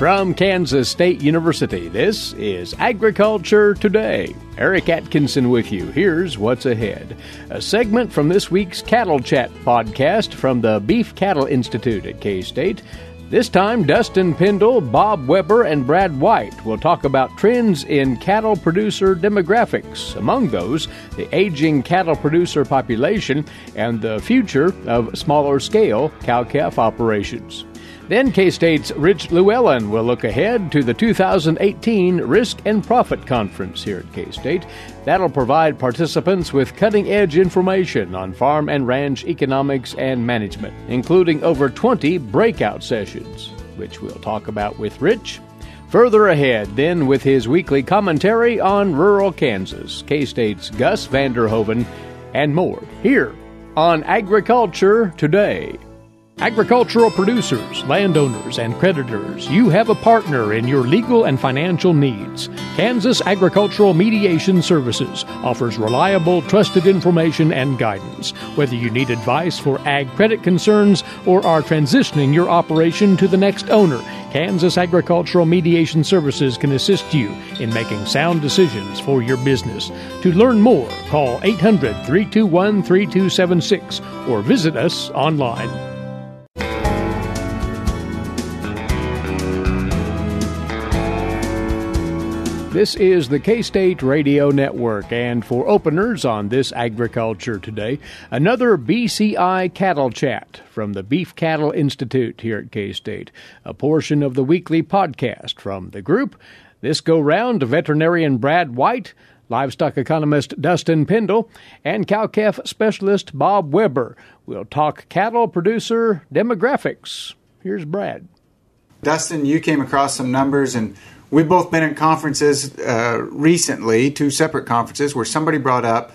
From Kansas State University, this is Agriculture Today. Eric Atkinson with you. Here's what's ahead. A segment from this week's Cattle Chat podcast from the Beef Cattle Institute at K State. This time, Dustin Pendell, Bob Weaber, and Brad White will talk about trends in cattle producer demographics. Among those, the aging cattle producer population and the future of smaller scale cow calf operations. Then K State's Rich Llewellyn will look ahead to the 2018 Risk and Profit Conference here at K State. That'll provide participants with cutting edge information on farm and ranch economics and management, including over 20 breakout sessions, which we'll talk about with Rich. Further ahead, then, with his weekly commentary on rural Kansas, K State's Gus van der Hoeven, and more here on Agriculture Today. Agricultural producers, landowners, and creditors, you have a partner in your legal and financial needs. Kansas Agricultural Mediation Services offers reliable, trusted information and guidance. Whether you need advice for ag credit concerns or are transitioning your operation to the next owner, Kansas Agricultural Mediation Services can assist you in making sound decisions for your business. To learn more, call 800 321 3276 or visit us online. This is the K State Radio Network, and for openers on this Agriculture Today, another BCI Cattle Chat from the Beef Cattle Institute here at K State, a portion of the weekly podcast from the group. This go round, veterinarian Brad White, livestock economist Dustin Pendell, and cow calf specialist Bob Weaber. We'll talk cattle producer demographics. Here's Brad. Dustin, you came across some numbers and We've both been in conferences uh, recently, two separate conferences, where somebody brought up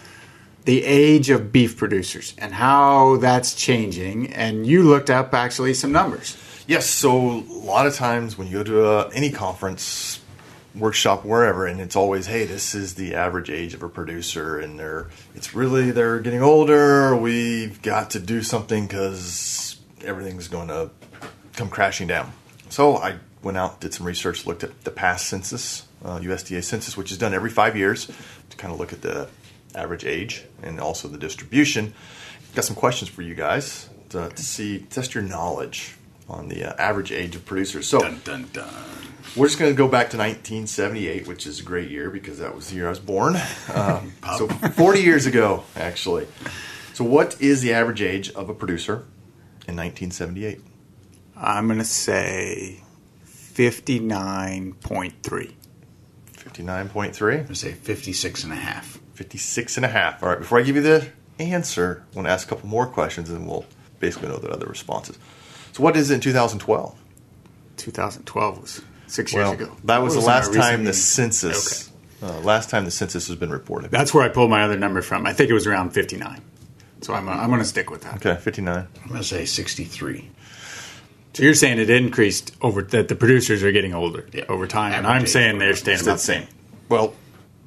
the age of beef producers and how that's changing. And you looked up actually some numbers. Yes. So a lot of times when you go to uh, any conference, workshop, wherever, and it's always, hey, this is the average age of a producer, and they're it's really they're getting older. We've got to do something because everything's going to come crashing down. So I went out, did some research, looked at the past census, uh, USDA census, which is done every five years to kind of look at the average age and also the distribution. Got some questions for you guys to, to see, test your knowledge on the uh, average age of producers. So, dun, dun, dun. we're just going to go back to 1978, which is a great year because that was the year I was born. Um, so, 40 years ago, actually. So, what is the average age of a producer in 1978? I'm going to say 59.3. 59.3? I say 56 and a half. 56 and a half. All right, before I give you the answer, I want to ask a couple more questions and we'll basically know the other responses. So, what is it in 2012? 2012 was six years ago. That was, was the last time the census. Okay. Uh, last time the census has been reported. That's where I pulled my other number from. I think it was around 59. So I'm, I'm going to stick with that. Okay, 59. I'm going to say 63. So you're saying it increased over that the producers are getting older yeah. over time, and I'm saying they're staying about the same. Well,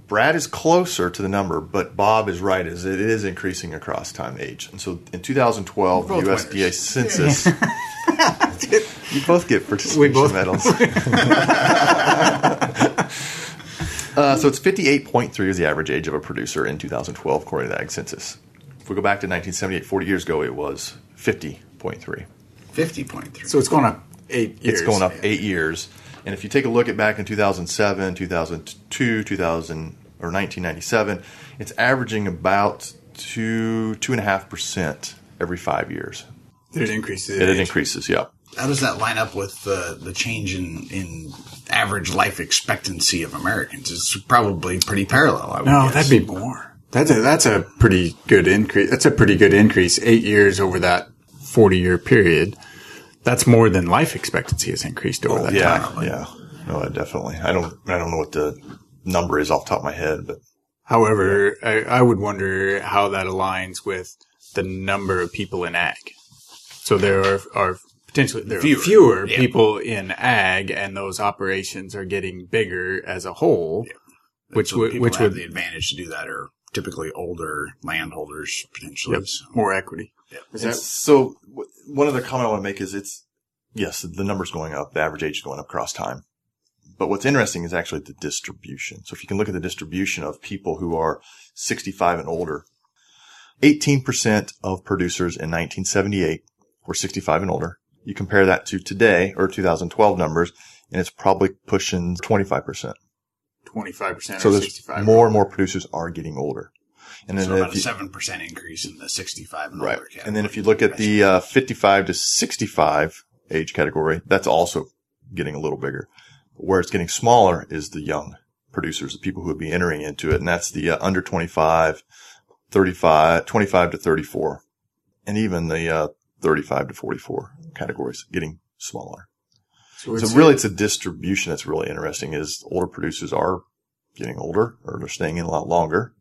Brad is closer to the number, but Bob is right as it is increasing across time age. And so in 2012, the USDA winners. census. you both get participation both medals. uh, so it's 58.3 is the average age of a producer in 2012, according to the Ag Census. If we go back to 1978, 40 years ago, it was 50.3. Fifty point three. So it's going up eight years. It's going up eight years. And if you take a look at back in 2007, 2002, 2000, or 1997, it's averaging about two two and a half percent every five years. It increases. It, it increases. Yeah. How does that line up with the the change in in average life expectancy of Americans? It's probably pretty parallel. I would no, guess. that'd be more. That's a that's a pretty good increase. That's a pretty good increase. Eight years over that forty year period that's more than life expectancy has increased over oh, that yeah, time. Yeah, no, definitely. I don't, I don't know what the number is off the top of my head, but however, I, I would wonder how that aligns with the number of people in ag. So there are, are potentially there fewer, are fewer yeah. people in ag, and those operations are getting bigger as a whole. Yeah. Which so would which would the advantage to do that are typically older landholders potentially yep. so. more equity. Yeah. That, so one other comment I want to make is it's yes, the number's going up. The average age is going up across time. But what's interesting is actually the distribution. So if you can look at the distribution of people who are 65 and older, 18% of producers in 1978 were 65 and older. You compare that to today or 2012 numbers and it's probably pushing 25%. 25% So or there's more and more producers are getting older. And then So about a seven percent increase in the sixty-five and Right. older category. And then if you look at the uh, 55 to 65 age category, that's also getting a little bigger. Where it's getting smaller is the young producers, the people who would be entering into it. And that's the uh, under 25, 35, 25 to 34, and even the uh, 35 to 44 categories getting smaller. so So it's really, it's a distribution that's really interesting. Is older producers are getting older or they're staying in a lot longer,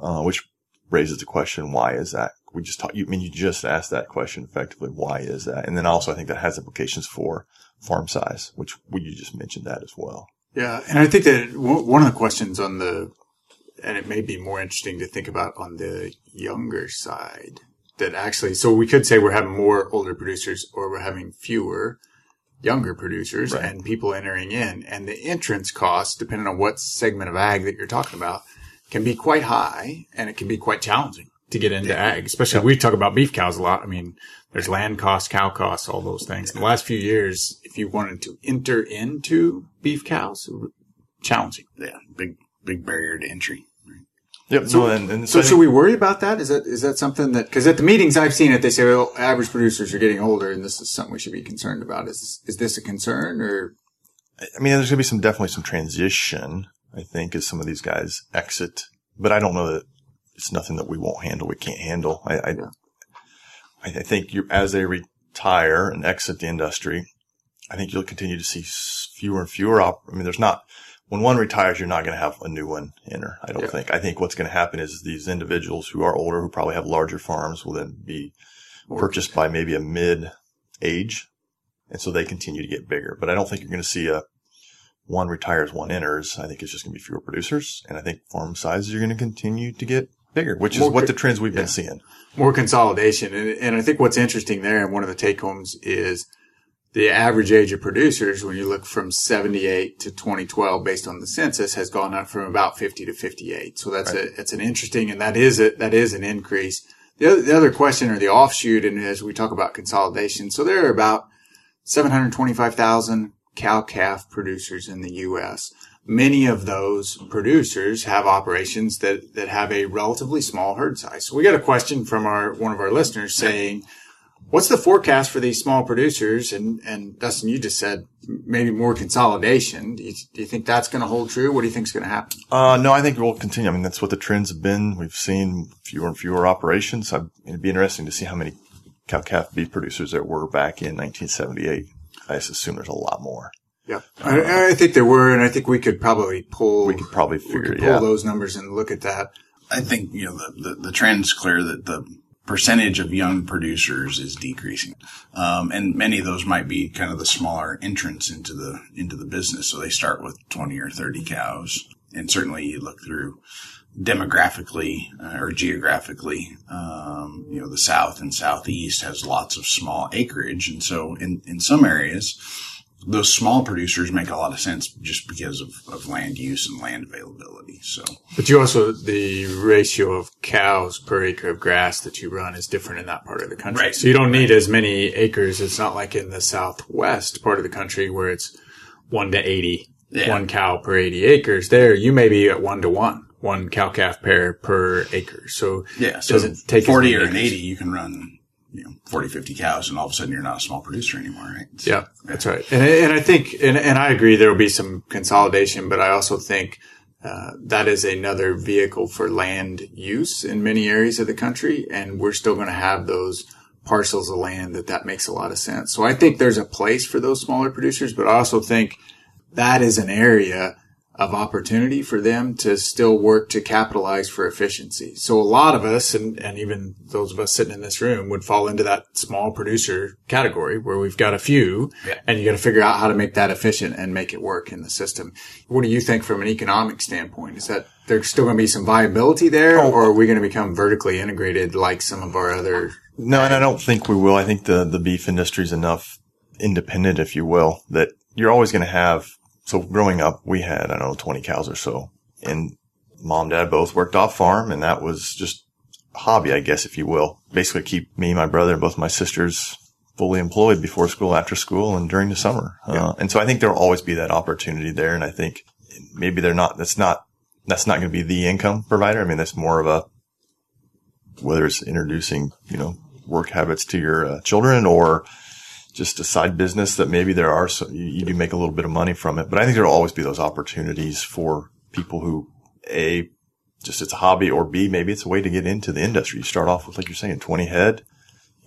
uh, which raises the question: Why is that? We just talk. You I mean you just asked that question effectively? Why is that? And then also, I think that has implications for farm size, which we, you just mentioned that as well. Yeah, and I think that w- one of the questions on the, and it may be more interesting to think about on the younger side, that actually, so we could say we're having more older producers or we're having fewer younger producers Right. and people entering in, and the entrance cost, depending on what segment of ag that you're talking about, can be quite high and it can be quite challenging to get into ag, especially we talk about beef cows a lot. I mean, there's land costs, cow costs, all those things. In the last few years, if you wanted to enter into beef cows, challenging. yeah, big big barrier to entry. Yep. So, and, and so I should we worry about that? Is that is that something that because at the meetings I've seen it, they say, well, average producers are getting older, and this is something we should be concerned about. Is is this a concern or? I mean, there's going to be some definitely some transition. I think as some of these guys exit, but I don't know that it's nothing that we won't handle. We can't handle. I, I, Yeah. I think you as they retire and exit the industry, I think you'll continue to see fewer and fewer. Op- I mean, there's not when one retires, you're not going to have a new one enter. I don't Yeah. think. I think what's going to happen is these individuals who are older, who probably have larger farms, will then be purchased by maybe a mid age. And so they continue to get bigger. But I don't think you're going to see a one retires, one enters. I think it's just going to be fewer producers. And I think farm sizes are going to continue to get bigger, which is More what the trends we've yeah. been seeing. more consolidation. And, and I think what's interesting there, and one of the take homes is the average age of producers, when you look from 78 to 2012 based on the census, has gone up from about 50 to 58. So that's a, it's an interesting, and that is a, that is an increase. The other, the other question or the offshoot, and as we talk about consolidation, so there are about 725,000 cow calf producers in the U.S. Many of those producers have operations that, that have a relatively small herd size. So we got a question from our, one of our listeners saying, what's the forecast for these small producers? And, and Dustin, you just said maybe more consolidation. Do you, do you think that's going to hold true? What do you think is going to happen? Uh, no, I think we'll continue. I mean, that's what the trends have been. We've seen fewer and fewer operations. It'd be interesting to see how many cow calf beef producers there were back in 1978. I assume there's a lot more. Yeah, I, I think there were, and I think we could probably pull. We could probably figure could pull out. those numbers and look at that. I think you know the, the the trend's clear that the percentage of young producers is decreasing, um, and many of those might be kind of the smaller entrants into the into the business. So they start with twenty or thirty cows, and certainly you look through demographically uh, or geographically, um, you know, the South and Southeast has lots of small acreage. And so in, in some areas, those small producers make a lot of sense just because of, of land use and land availability. So But you also the ratio of cows per acre of grass that you run is different in that part of the country. Right. So you don't need as many acres. It's not like in the southwest part of the country where it's one to eighty, one Yeah. cow per eighty acres. There you may be at one to one, one cow calf pair per acre. So yeah, so doesn't take as 40 many or an 80, you can run, you know, 40, 50 cows and all of a sudden you're not a small producer anymore, right? So- Yeah, that's right. And, and I think, and, and I agree there will be some consolidation, but I also think uh, that is another vehicle for land use in many areas of the country. And we're still going to have those parcels of land that that makes a lot of sense. So I think there's a place for those smaller producers, but I also think that is an area of opportunity for them to still work to capitalize for efficiency. So a lot of us, and, and even those of us sitting in this room would fall into that small producer category where we've got a few Yeah. and you got to figure out how to make that efficient and make it work in the system. What do you think from an economic standpoint? Is that there's still going to be some viability there oh. or are we going to become vertically integrated like some of our other? No, and I don't think we will. I think the, the beef industry is enough independent, if you will, that you're always going to have. So growing up, we had, I don't know, 20 cows or so and mom, and dad both worked off farm and that was just a hobby, I guess, if you will. Basically keep me, my brother and both my sisters fully employed before school, after school and during the summer. Yeah. Uh, and so I think there'll always be that opportunity there. And I think maybe they're not, that's not, that's not going to be the income provider. I mean, that's more of a, whether it's introducing, you know, work habits to your uh, children or just a side business that maybe there are, so you, you do make a little bit of money from it. But I think there'll always be those opportunities for people who a just it's a hobby or B, maybe it's a way to get into the industry. You start off with, like you're saying, 20 head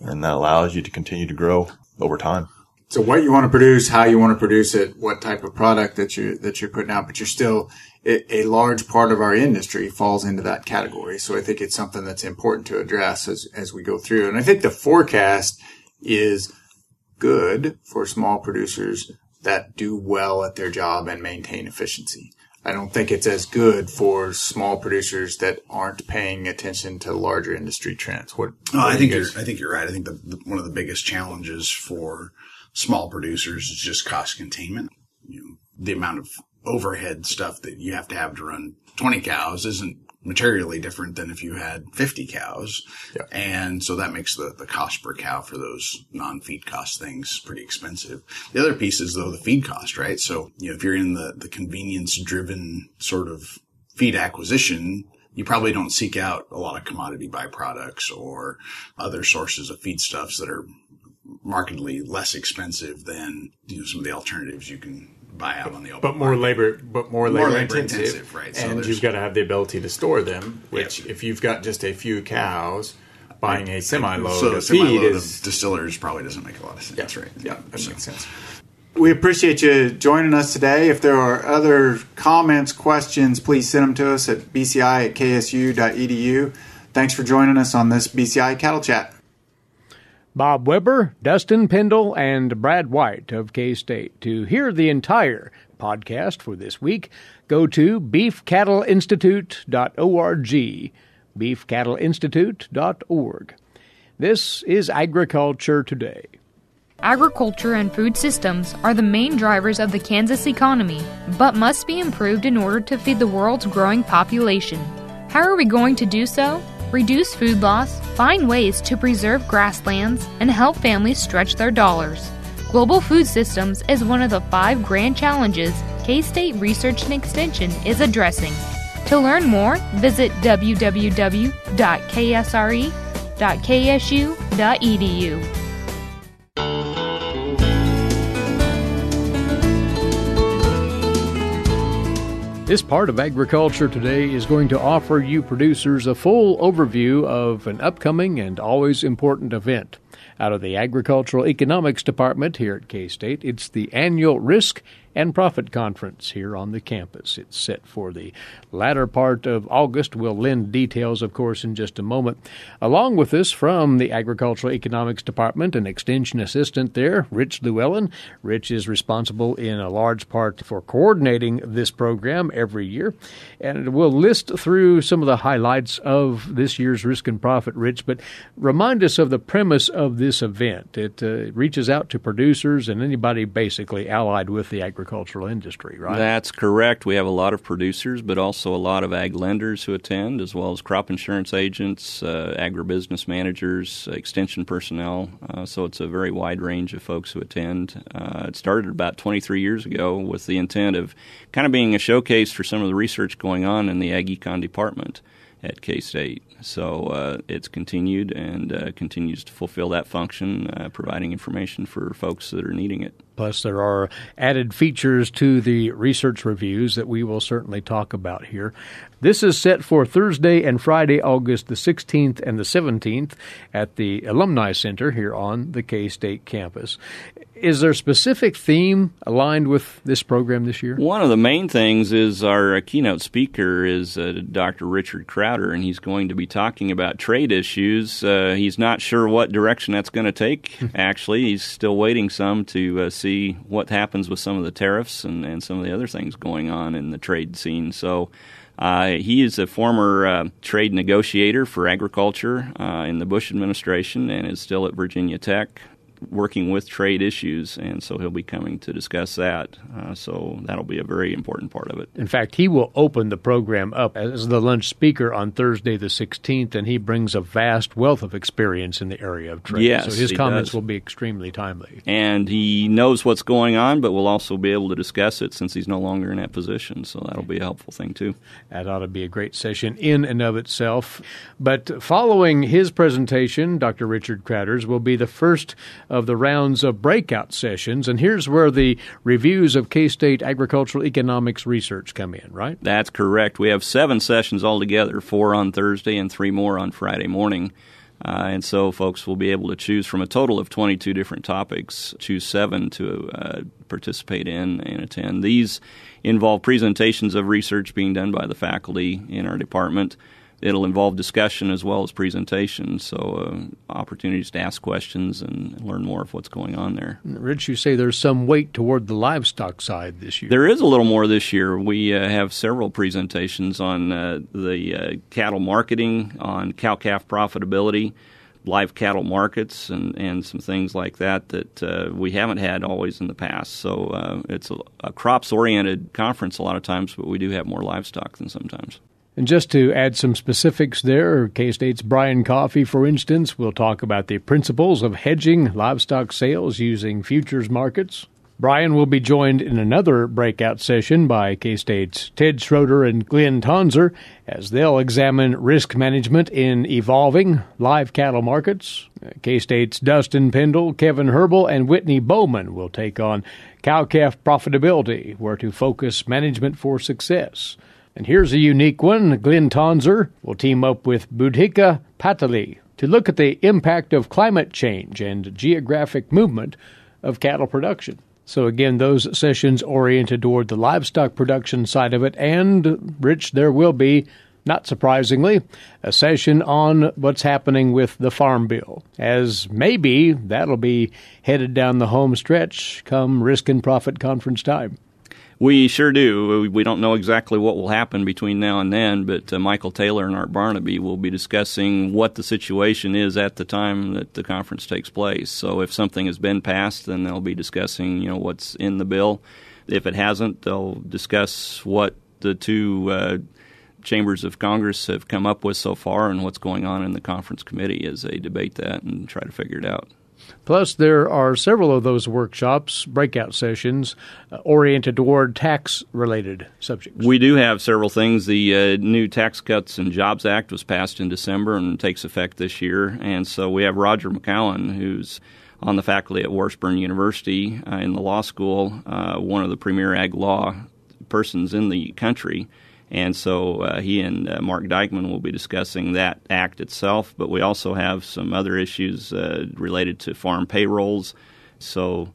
and that allows you to continue to grow over time. So what you want to produce, how you want to produce it, what type of product that you, that you're putting out, but you're still a, a large part of our industry falls into that category. So I think it's something that's important to address as, as we go through. And I think the forecast is good for small producers that do well at their job and maintain efficiency. I don't think it's as good for small producers that aren't paying attention to larger industry trends. What? No, I think you are I think you're right. I think the, the, one of the biggest challenges for small producers is just cost containment. You know, the amount of overhead stuff that you have to have to run 20 cows isn't materially different than if you had 50 cows. Yeah. And so that makes the, the cost per cow for those non-feed cost things pretty expensive. The other piece is though the feed cost, right? So, you know, if you're in the, the convenience driven sort of feed acquisition, you probably don't seek out a lot of commodity byproducts or other sources of feedstuffs that are markedly less expensive than you know, some of the alternatives you can buy out on the open. But more market. labor, but more labor, more labor intensive, intensive, right? So and you've got to have the ability to store them. Which, yep. if you've got just a few cows, buying a semi load so of feed is of distillers probably doesn't make a lot of sense. That's right. Yeah, that so. makes sense. We appreciate you joining us today. If there are other comments, questions, please send them to us at bci at ksu.edu. Thanks for joining us on this BCI Cattle Chat. Bob Weaber, Dustin Pendell, and Brad White of K State. To hear the entire podcast for this week, go to beefcattleinstitute.org. Beefcattleinstitute.org. This is Agriculture Today. Agriculture and food systems are the main drivers of the Kansas economy, but must be improved in order to feed the world's growing population. How are we going to do so? Reduce food loss, find ways to preserve grasslands, and help families stretch their dollars. Global food systems is one of the five grand challenges K State Research and Extension is addressing. To learn more, visit www.ksre.ksu.edu. This part of Agriculture Today is going to offer you producers a full overview of an upcoming and always important event. Out of the Agricultural Economics Department here at K State, it's the annual Risk and Profit Conference here on the campus. It's set for the latter part of August. We'll lend details, of course, in just a moment. Along with us from the Agricultural Economics Department, an extension assistant there, Rich Llewellyn. Rich is responsible in a large part for coordinating this program every year. And we'll list through some of the highlights of this year's Risk and Profit, Rich, but remind us of the premise of this event. It uh, reaches out to producers and anybody basically allied with the agriculture agricultural industry, right? That's correct. We have a lot of producers, but also a lot of ag lenders who attend, as well as crop insurance agents, uh, agribusiness managers, extension personnel. Uh, so it's a very wide range of folks who attend. Uh, it started about 23 years ago with the intent of kind of being a showcase for some of the research going on in the ag econ department at K State. So uh, it's continued and uh, continues to fulfill that function, uh, providing information for folks that are needing it. Plus, there are added features to the research reviews that we will certainly talk about here. This is set for Thursday and Friday, August the 16th and the 17th at the Alumni Center here on the K State campus. Is there a specific theme aligned with this program this year? One of the main things is our uh, keynote speaker is uh, Dr. Richard Crowder, and he's going to be talking about trade issues. Uh, he's not sure what direction that's going to take, actually. He's still waiting some to uh, see what happens with some of the tariffs and, and some of the other things going on in the trade scene. So, uh, he is a former uh, trade negotiator for agriculture uh, in the Bush administration and is still at Virginia Tech working with trade issues, and so he'll be coming to discuss that. Uh, so that'll be a very important part of it. In fact, he will open the program up as the lunch speaker on Thursday the 16th, and he brings a vast wealth of experience in the area of trade. Yes, so his comments does. will be extremely timely. And he knows what's going on, but will also be able to discuss it since he's no longer in that position. So that'll be a helpful thing too. That ought to be a great session in and of itself. But following his presentation, Dr. Richard Crowders will be the first of the rounds of breakout sessions. And here's where the reviews of K State agricultural economics research come in, right? That's correct. We have seven sessions altogether four on Thursday and three more on Friday morning. Uh, and so folks will be able to choose from a total of 22 different topics, choose seven to uh, participate in and attend. These involve presentations of research being done by the faculty in our department. It'll involve discussion as well as presentation, so uh, opportunities to ask questions and learn more of what's going on there. Rich, you say there's some weight toward the livestock side this year. There is a little more this year. We uh, have several presentations on uh, the uh, cattle marketing, on cow calf profitability, live cattle markets, and, and some things like that that uh, we haven't had always in the past. So uh, it's a, a crops oriented conference a lot of times, but we do have more livestock than sometimes. And just to add some specifics there, K State's Brian Coffey, for instance, will talk about the principles of hedging livestock sales using futures markets. Brian will be joined in another breakout session by K State's Ted Schroeder and Glynn Tonsor as they'll examine risk management in evolving live cattle markets. K State's Dustin Pendell, Kevin Herbel, and Whitney Bowman will take on cow calf profitability, where to focus management for success. And here's a unique one. Glynn Tonsor will team up with Budhika Patali to look at the impact of climate change and geographic movement of cattle production. So again, those sessions oriented toward the livestock production side of it, and Rich, there will be, not surprisingly, a session on what's happening with the Farm Bill, as maybe that'll be headed down the home stretch come Risk and Profit Conference time. We sure do. We don't know exactly what will happen between now and then, but uh, Mykel Taylor and Art Barnaby will be discussing what the situation is at the time that the conference takes place. So if something has been passed, then they'll be discussing, you know, what's in the bill. If it hasn't, they'll discuss what the two uh, chambers of Congress have come up with so far and what's going on in the conference committee as they debate that and try to figure it out. Plus, there are several of those workshops, breakout sessions, uh, oriented toward tax related subjects. We do have several things. The uh, new Tax Cuts and Jobs Act was passed in December and takes effect this year. And so we have Roger McEowen, who's on the faculty at Washburn University uh, in the law school, uh, one of the premier ag law persons in the country. And so uh, he and uh, Mark Dikeman will be discussing that act itself, but we also have some other issues uh, related to farm payrolls. So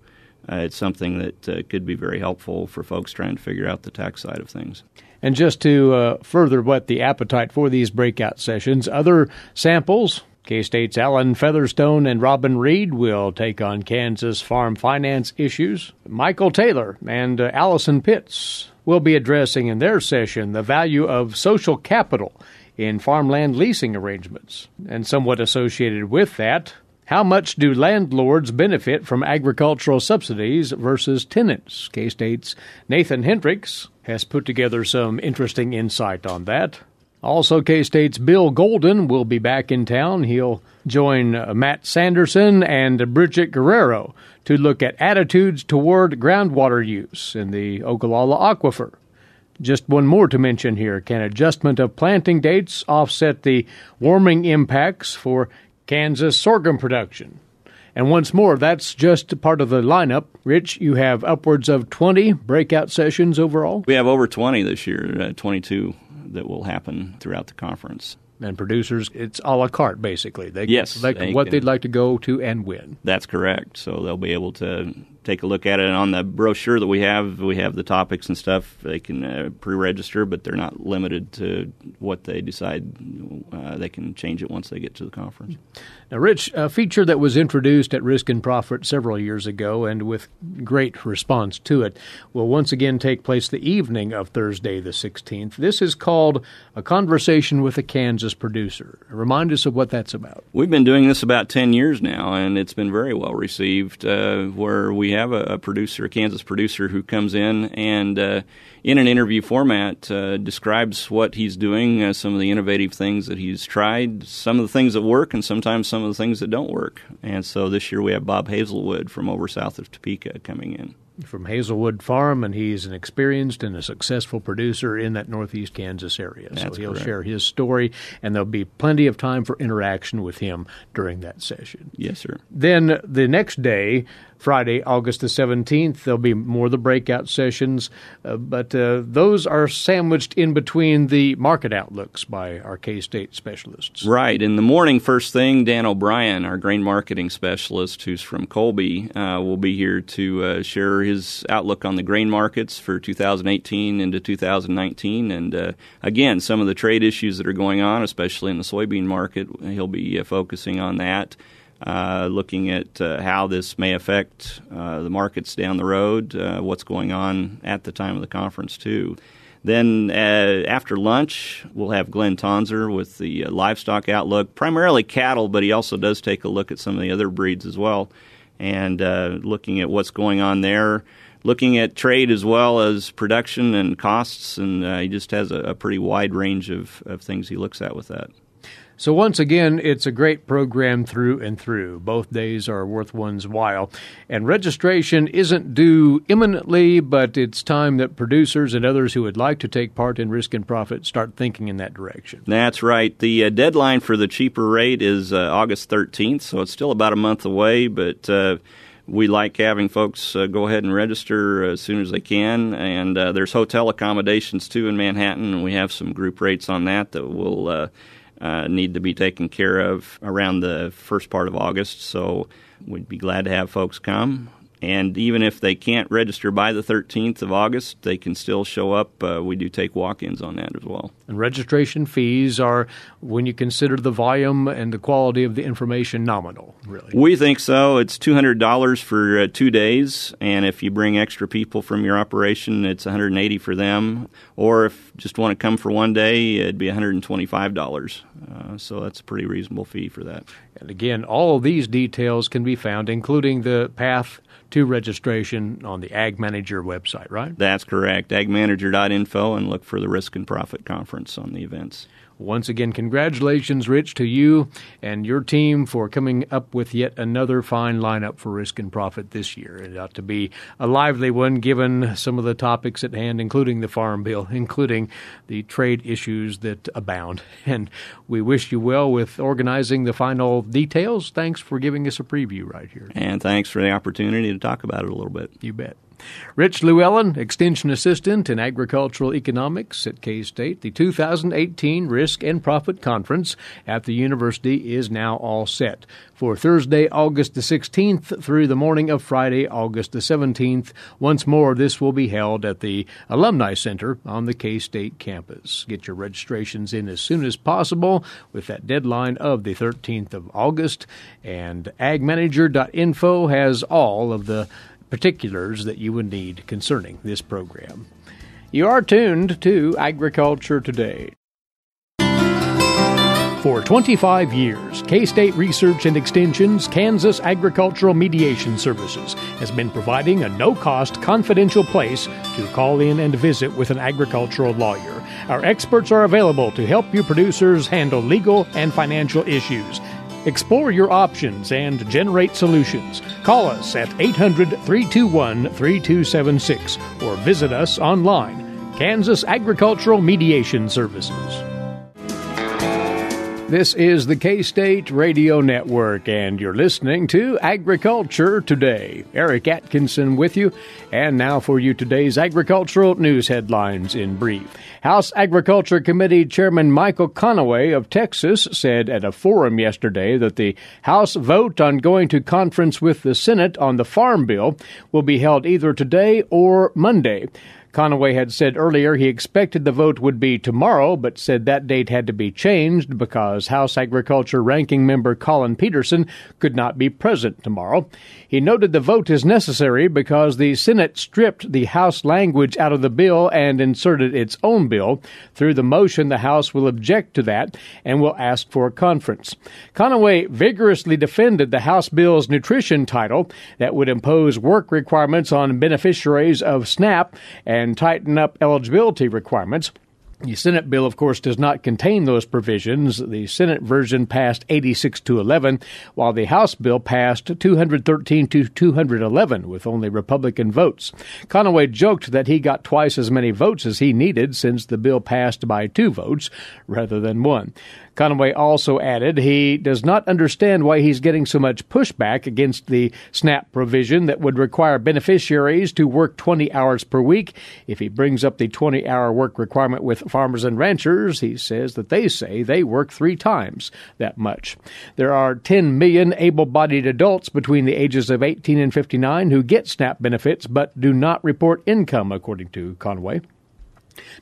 uh, it's something that uh, could be very helpful for folks trying to figure out the tax side of things. And just to uh, further whet the appetite for these breakout sessions, other samples. K State's Allen Featherstone and Robin Reid will take on Kansas farm finance issues. Mykel Taylor and uh, Allison Pitts will be addressing in their session the value of social capital in farmland leasing arrangements. And somewhat associated with that, how much do landlords benefit from agricultural subsidies versus tenants? K State's Nathan Hendricks has put together some interesting insight on that. Also, K State's Bill Golden will be back in town. He'll join Matt Sanderson and Bridget Guerrero to look at attitudes toward groundwater use in the Ogallala Aquifer. Just one more to mention here. Can adjustment of planting dates offset the warming impacts for Kansas sorghum production? And once more, that's just part of the lineup. Rich, you have upwards of 20 breakout sessions overall. We have over 20 this year, uh, 22 that will happen throughout the conference. And producers, it's a la carte, basically. They Yes, select they what can- they'd like to go to and when. That's correct. So they'll be able to take a look at it. And on the brochure that we have, we have the topics and stuff. They can uh, pre-register, but they're not limited to what they decide. Uh, they can change it once they get to the conference. Now, Rich, a feature that was introduced at Risk and Profit several years ago and with great response to it will once again take place the evening of Thursday, the 16th. This is called A Conversation with a Kansas Producer. Remind us of what that's about. We've been doing this about 10 years now, and it's been very well received. Uh, where we have a, a, producer, a Kansas producer, who comes in and uh, in an interview format, uh, describes what he's doing, uh, some of the innovative things that he's tried, some of the things that work, and sometimes some of the things that don't work. And so this year we have Bob Hazelwood from over south of Topeka coming in from Hazelwood Farm, and he's an experienced and a successful producer in that northeast Kansas area. That's so he'll correct. share his story, and there'll be plenty of time for interaction with him during that session. Yes, sir. Then the next day, Friday, August the 17th. There'll be more of the breakout sessions, uh, but uh, those are sandwiched in between the market outlooks by our K State specialists. Right. In the morning, first thing, Dan O'Brien, our grain marketing specialist who's from Colby, uh, will be here to uh, share his outlook on the grain markets for 2018 into 2019. And uh, again, some of the trade issues that are going on, especially in the soybean market, he'll be uh, focusing on that uh, looking at uh, how this may affect uh, the markets down the road, uh, what's going on at the time of the conference, too. Then uh, after lunch, we'll have Glynn Tonsor with the uh, livestock outlook, primarily cattle, but he also does take a look at some of the other breeds as well, and looking at what's going on there looking at trade as well as production and costs, and he just has a, a pretty wide range of, of things he looks at with that. So, once again, it's a great program through and through. Both days are worth one's while. And registration isn't due imminently, but it's time that producers and others who would like to take part in Risk and Profit start thinking in that direction. That's right. The uh, deadline for the cheaper rate is uh, August 13th, so it's still about a month away, but. Uh, we like having folks uh, go ahead and register as soon as they can. And uh, there's hotel accommodations too in Manhattan, and we have some group rates on that that will uh, uh, need to be taken care of around the first part of August. So we'd be glad to have folks come. And even if they can't register by the 13th of August, they can still show up. Uh, we do take walk ins on that as well. And registration fees are, when you consider the volume and the quality of the information, nominal, really. We think so. It's $200 for uh, two days. And if you bring extra people from your operation, it's 180 for them. Or if you just want to come for one day, it'd be $125. Uh, so that's a pretty reasonable fee for that. And again, all of these details can be found, including the path to registration on the Ag Manager website, right? That's correct. agmanager.info and look for the Risk and Profit Conference on the events. Once again, congratulations, Rich, to you and your team for coming up with yet another fine lineup for Risk and Profit this year. It ought to be a lively one given some of the topics at hand, including the Farm Bill, including the trade issues that abound. And we wish you well with organizing the final details. Thanks for giving us a preview right here. And thanks for the opportunity to talk about it a little bit. You bet. Rich Llewellyn, Extension Assistant in Agricultural Economics at K State. The 2018 Risk and Profit Conference at the university is now all set for Thursday, August the 16th through the morning of Friday, August the 17th. Once more, this will be held at the Alumni Center on the K State campus. Get your registrations in as soon as possible with that deadline of the 13th of August. And agmanager.info has all of the particulars that you would need concerning this program. You are tuned to Agriculture Today. For 25 years, K State Research and Extension's Kansas Agricultural Mediation Services has been providing a no cost, confidential place to call in and visit with an agricultural lawyer. Our experts are available to help you producers handle legal and financial issues. Explore your options and generate solutions. Call us at 800 321 3276 or visit us online. Kansas Agricultural Mediation Services. This is the K State Radio Network, and you're listening to Agriculture Today. Eric Atkinson with you, and now for you today's agricultural news headlines in brief. House Agriculture Committee Chairman Michael Conaway of Texas said at a forum yesterday that the House vote on going to conference with the Senate on the Farm Bill will be held either today or Monday. Conaway had said earlier he expected the vote would be tomorrow, but said that date had to be changed because House Agriculture Ranking Member Collin Peterson could not be present tomorrow. He noted the vote is necessary because the Senate stripped the House language out of the bill and inserted its own bill. Through the motion, the House will object to that and will ask for a conference. Conaway vigorously defended the House bill's nutrition title that would impose work requirements on beneficiaries of SNAP and tighten up eligibility requirements. The Senate bill, of course, does not contain those provisions. The Senate version passed 86 to 11, while the House bill passed 213 to 211 with only Republican votes. Conaway joked that he got twice as many votes as he needed since the bill passed by two votes rather than one. Conaway also added he does not understand why he's getting so much pushback against the SNAP provision that would require beneficiaries to work 20 hours per week. If he brings up the 20 hour work requirement with farmers and ranchers, he says that they say they work three times that much. There are 10 million able bodied adults between the ages of 18 and 59 who get SNAP benefits but do not report income, according to Conaway.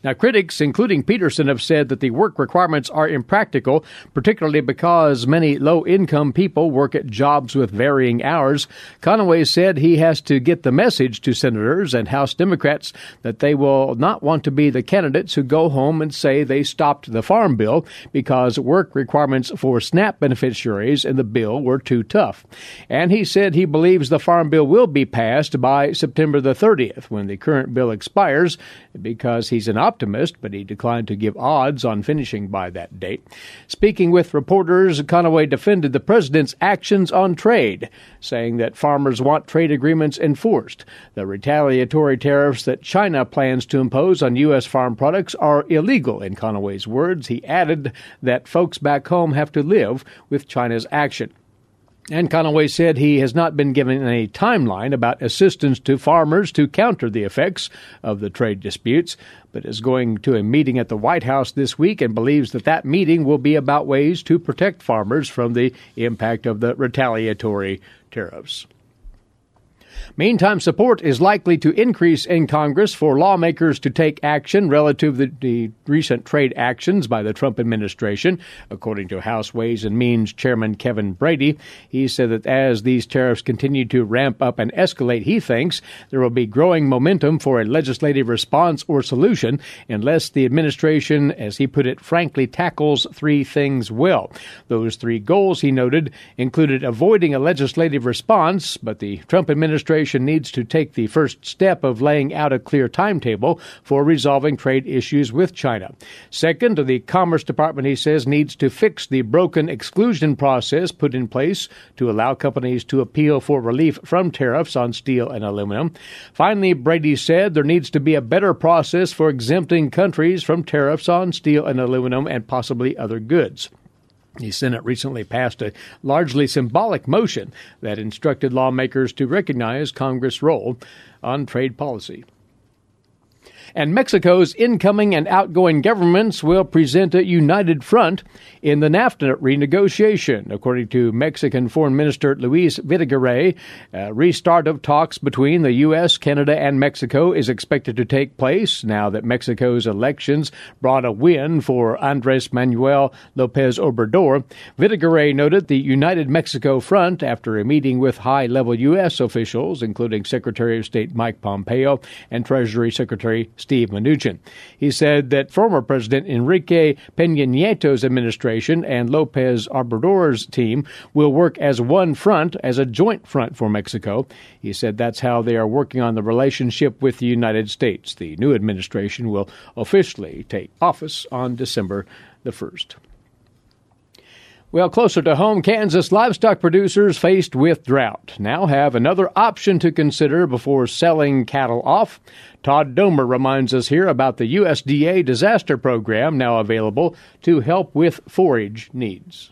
Now, critics, including Peterson, have said that the work requirements are impractical, particularly because many low income people work at jobs with varying hours. Conaway said he has to get the message to senators and House Democrats that they will not want to be the candidates who go home and say they stopped the farm bill because work requirements for SNAP beneficiaries in the bill were too tough. And he said he believes the farm bill will be passed by September the 30th when the current bill expires because he's an optimist, but he declined to give odds on finishing by that date. Speaking with reporters, Conaway defended the president's actions on trade, saying that farmers want trade agreements enforced. The retaliatory tariffs that China plans to impose on U.S. farm products are illegal, in Conaway's words. He added that folks back home have to live with China's action. And Conaway said he has not been given any timeline about assistance to farmers to counter the effects of the trade disputes, but is going to a meeting at the White House this week and believes that that meeting will be about ways to protect farmers from the impact of the retaliatory tariffs. Meantime, support is likely to increase in Congress for lawmakers to take action relative to the recent trade actions by the Trump administration, according to House Ways and Means Chairman Kevin Brady. He said that as these tariffs continue to ramp up and escalate, he thinks there will be growing momentum for a legislative response or solution unless the administration, as he put it, frankly tackles three things well. Those three goals, he noted, included avoiding a legislative response, but the Trump administration administration needs to take the first step of laying out a clear timetable for resolving trade issues with China. Second, the Commerce Department, he says, needs to fix the broken exclusion process put in place to allow companies to appeal for relief from tariffs on steel and aluminum. Finally, Brady said there needs to be a better process for exempting countries from tariffs on steel and aluminum and possibly other goods. The Senate recently passed a largely symbolic motion that instructed lawmakers to recognize Congress' role on trade policy and Mexico's incoming and outgoing governments will present a united front in the NAFTA renegotiation, according to Mexican Foreign Minister Luis Videgaray. A restart of talks between the U.S., Canada, and Mexico is expected to take place now that Mexico's elections brought a win for Andres Manuel Lopez Obrador. Videgaray noted the United Mexico Front after a meeting with high level U.S. officials, including Secretary of State Mike Pompeo and Treasury Secretary Steve Mnuchin. He said that former President Enrique Peña Nieto's administration and Lopez Obrador's team will work as one front, as a joint front for Mexico. He said that's how they are working on the relationship with the United States. The new administration will officially take office on December the 1st. Well, closer to home, Kansas livestock producers faced with drought now have another option to consider before selling cattle off. Todd Domer reminds us here about the USDA disaster program now available to help with forage needs.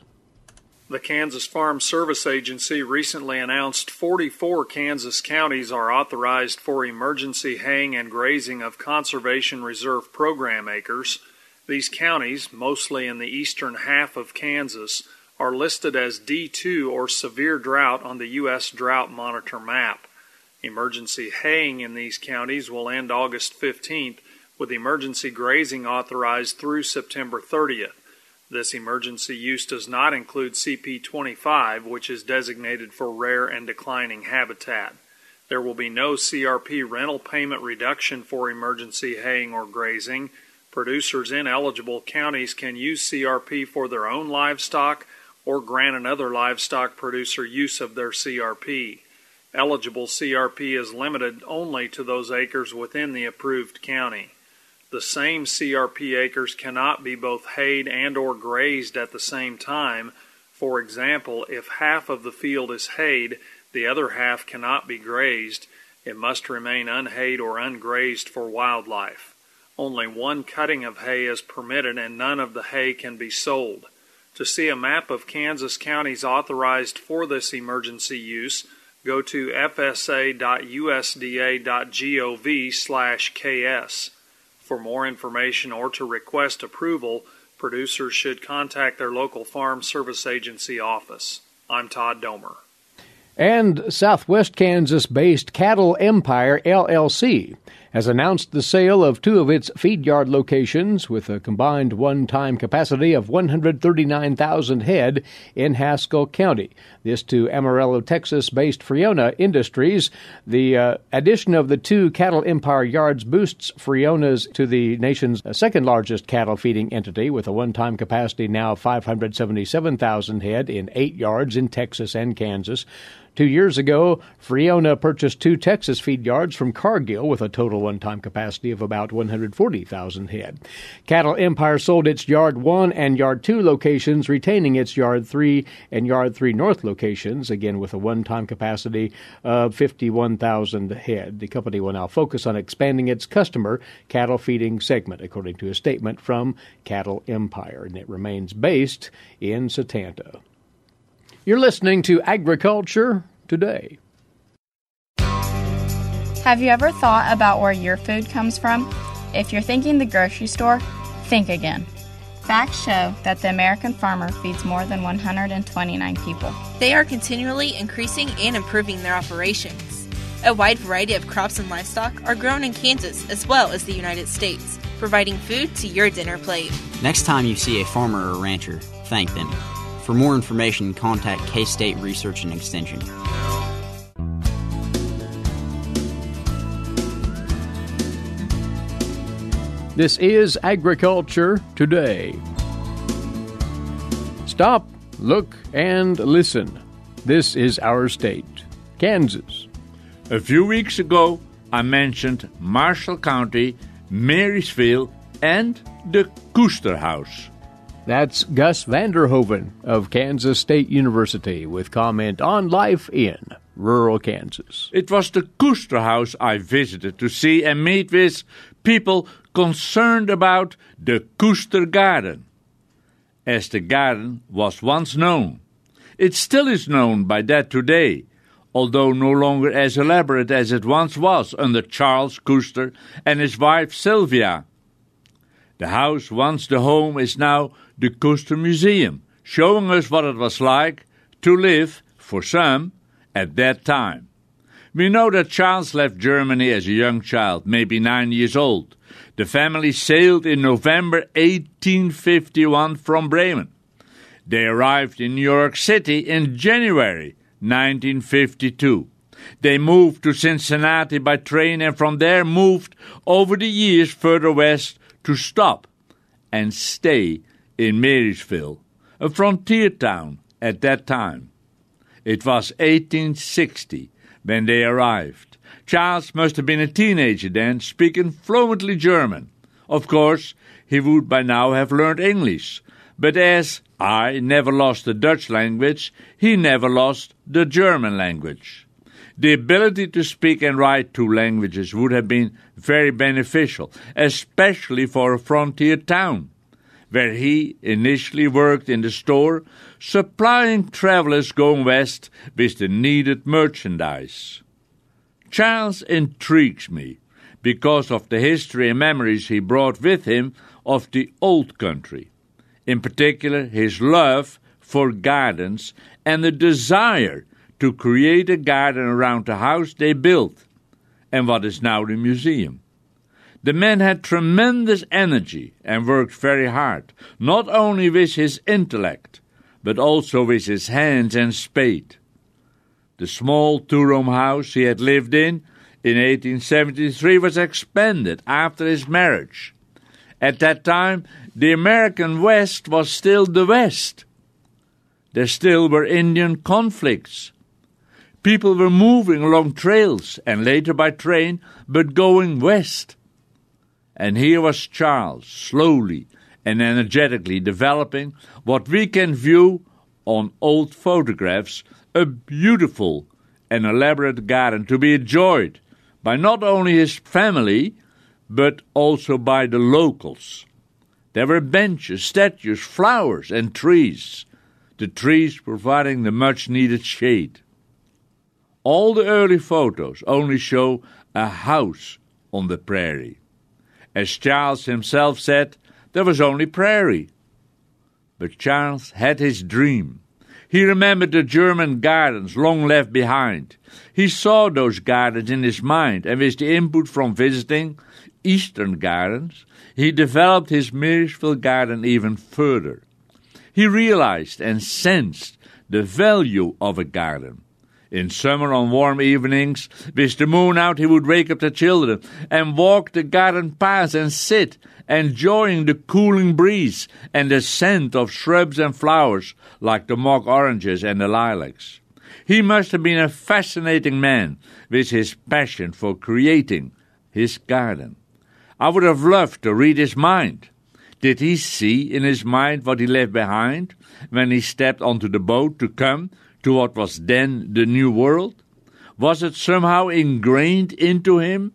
The Kansas Farm Service Agency recently announced 44 Kansas counties are authorized for emergency haying and grazing of Conservation Reserve Program acres. These counties, mostly in the eastern half of Kansas, are listed as D2 or severe drought on the U.S. Drought Monitor map. Emergency haying in these counties will end August 15th, with emergency grazing authorized through September 30th. This emergency use does not include CP25, which is designated for rare and declining habitat. There will be no CRP rental payment reduction for emergency haying or grazing. Producers in eligible counties can use CRP for their own livestock or grant another livestock producer use of their CRP. Eligible CRP is limited only to those acres within the approved county. The same CRP acres cannot be both hayed and or grazed at the same time. For example, if half of the field is hayed, the other half cannot be grazed. It must remain unhayed or ungrazed for wildlife. Only one cutting of hay is permitted and none of the hay can be sold. To see a map of Kansas counties authorized for this emergency use, go to fsa.usda.gov/ks. For more information or to request approval, producers should contact their local Farm Service Agency office. I'm Todd Domer. And Southwest Kansas based Cattle Empire LLC has announced the sale of two of its feed yard locations with a combined one time capacity of 139,000 head in Haskell County. This to Amarillo, Texas based Friona Industries. The uh, addition of the two Cattle Empire yards boosts Friona's to the nation's second largest cattle feeding entity with a one time capacity now of 577,000 head in eight yards in Texas and Kansas. Two years ago, Friona purchased two Texas feed yards from Cargill with a total one time capacity of about 140,000 head. Cattle Empire sold its Yard 1 and Yard 2 locations, retaining its Yard 3 and Yard 3 North locations, again with a one time capacity of 51,000 head. The company will now focus on expanding its customer cattle feeding segment, according to a statement from Cattle Empire, and it remains based in Satanta. You're listening to Agriculture Today. Have you ever thought about where your food comes from? If you're thinking the grocery store, think again. Facts show that the American farmer feeds more than 129 people. They are continually increasing and improving their operations. A wide variety of crops and livestock are grown in Kansas as well as the United States, providing food to your dinner plate. Next time you see a farmer or rancher, thank them. For more information, contact K State Research and Extension. This is Agriculture Today. Stop, look, and listen. This is our state, Kansas. A few weeks ago, I mentioned Marshall County, Marysville, and the Koester House. That's Gus van der Hoeven of Kansas State University with comment on life in rural Kansas. It was the Koester House I visited to see and meet with people concerned about the Koester Garden, as the garden was once known. It still is known by that today, although no longer as elaborate as it once was under Charles Koester and his wife Sylvia. The house, once the home, is now the Koester Museum, showing us what it was like to live, for some, at that time. We know that Charles left Germany as a young child, maybe nine years old. The family sailed in November 1851 from Bremen. They arrived in New York City in January 1952. They moved to Cincinnati by train and from there moved over the years further west to stop and stay in Marysville, a frontier town at that time. It was 1860 when they arrived. Charles must have been a teenager then, speaking fluently German. Of course, he would by now have learned English, but as I never lost the Dutch language, he never lost the German language. The ability to speak and write two languages would have been very beneficial, especially for a frontier town, where he initially worked in the store, supplying travelers going west with the needed merchandise. Charles intrigues me because of the history and memories he brought with him of the old country, in particular his love for gardens and the desire to create a garden around the house they built and what is now the museum. The man had tremendous energy and worked very hard, not only with his intellect, but also with his hands and spade. The small two room house he had lived in in 1873 was expanded after his marriage. At that time, the American West was still the West. There still were Indian conflicts. People were moving along trails and later by train, but going west. And here was Charles, slowly and energetically developing what we can view on old photographs a beautiful and elaborate garden to be enjoyed by not only his family, but also by the locals. There were benches, statues, flowers, and trees, the trees providing the much needed shade. All the early photos only show a house on the prairie. As Charles himself said, there was only prairie. But Charles had his dream. He remembered the German gardens long left behind. He saw those gardens in his mind, and with the input from visiting Eastern gardens, he developed his Marysville garden even further. He realized and sensed the value of a garden. In summer, on warm evenings, with the moon out, he would wake up the children and walk the garden paths and sit, enjoying the cooling breeze and the scent of shrubs and flowers like the mock oranges and the lilacs. He must have been a fascinating man with his passion for creating his garden. I would have loved to read his mind. Did he see in his mind what he left behind when he stepped onto the boat to come to what was then the New World? Was it somehow ingrained into him?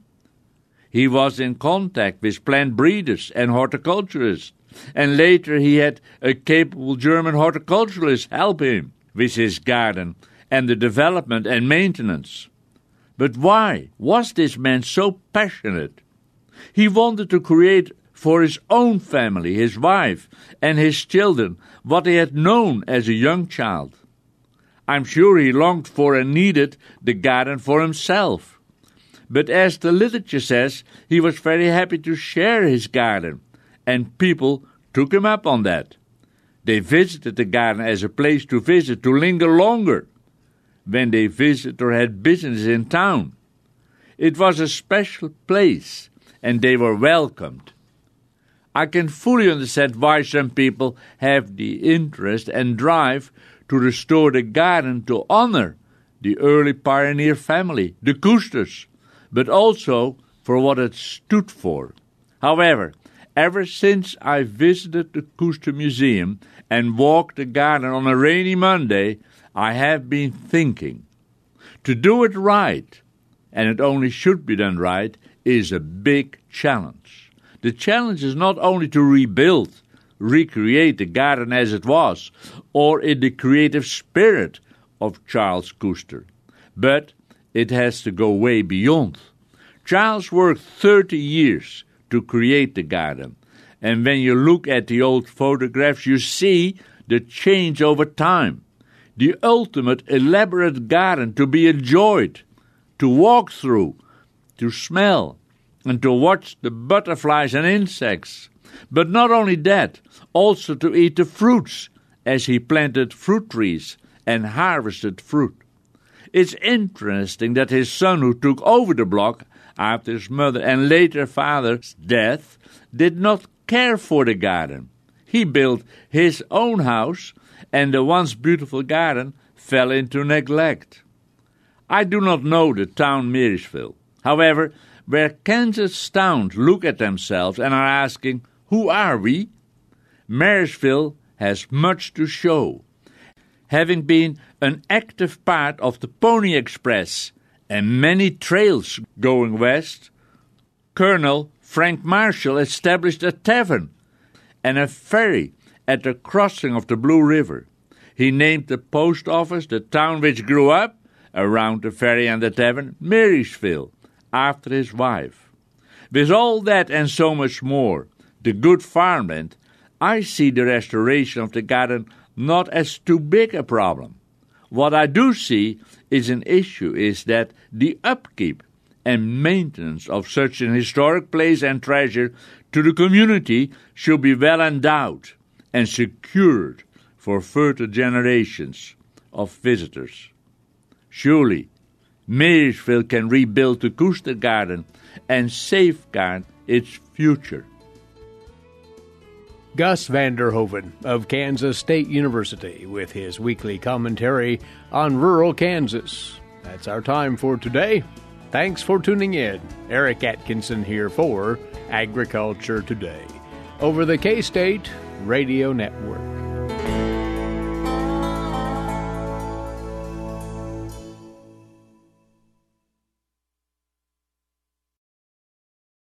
He was in contact with plant breeders and horticulturists, and later he had a capable German horticulturalist help him with his garden and the development and maintenance. But why was this man so passionate? He wanted to create for his own family, his wife, and his children what he had known as a young child. I'm sure he longed for and needed the garden for himself. But as the literature says, he was very happy to share his garden, and people took him up on that. They visited the garden as a place to visit, to linger longer, when they visited or had business in town. It was a special place, and they were welcomed. I can fully understand why some people have the interest and drive to restore the garden to honor the early pioneer family, the Koesters, but also for what it stood for. However, ever since I visited the Koester Museum and walked the garden on a rainy Monday, I have been thinking. To do it right, and it only should be done right, is a big challenge. The challenge is not only to rebuild recreate the garden as it was, or in the creative spirit of Charles Koester. But it has to go way beyond. Charles worked 30 years to create the garden, and when you look at the old photographs, you see the change over time. The ultimate elaborate garden to be enjoyed, to walk through, to smell, and to watch the butterflies and insects. But not only that, also to eat the fruits, as he planted fruit trees and harvested fruit. It's interesting that his son, who took over the block after his mother and later father's death, did not care for the garden. He built his own house, and the once beautiful garden fell into neglect. I do not know the town Marysville. However, where Kansas towns look at themselves and are asking, Who are we? Marysville has much to show. Having been an active part of the Pony Express and many trails going west, Colonel Frank Marshall established a tavern and a ferry at the crossing of the Blue River. He named the post office, the town which grew up around the ferry and the tavern, Marysville, after his wife. With all that and so much more, the good farmland I see the restoration of the garden not as too big a problem. What I do see is an issue is that the upkeep and maintenance of such an historic place and treasure to the community should be well endowed and secured for further generations of visitors. Surely, Marysville can rebuild the Koester Garden and safeguard its future. Gus van der Hoeven of Kansas State University with his weekly commentary on rural Kansas. That's our time for today. Thanks for tuning in. Eric Atkinson here for Agriculture Today over the K State Radio Network.